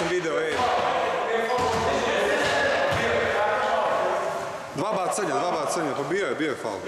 sam video, ej. Dva bacanja, dva bacanja, pa bio je, bio je faul.